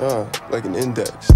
Uh, like an index.